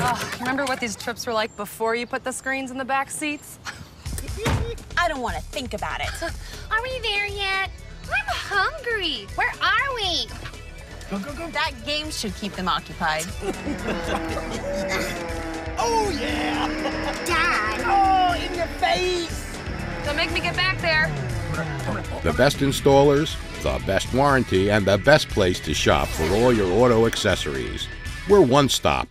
Oh, remember what these trips were like before you put the screens in the back seats? I don't want to think about it. Are we there yet? I'm hungry. Where are we? Go, go, go. That game should keep them occupied. oh, yeah! Dad! Oh, in your face! Don't make me get back there. The best installers, the best warranty, and the best place to shop for all your auto accessories. We're one stop